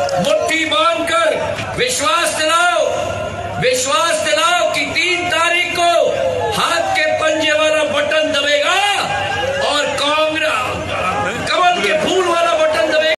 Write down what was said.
मुट्ठी बांधकर विश्वास दिलाओ विश्वास दिलाओ।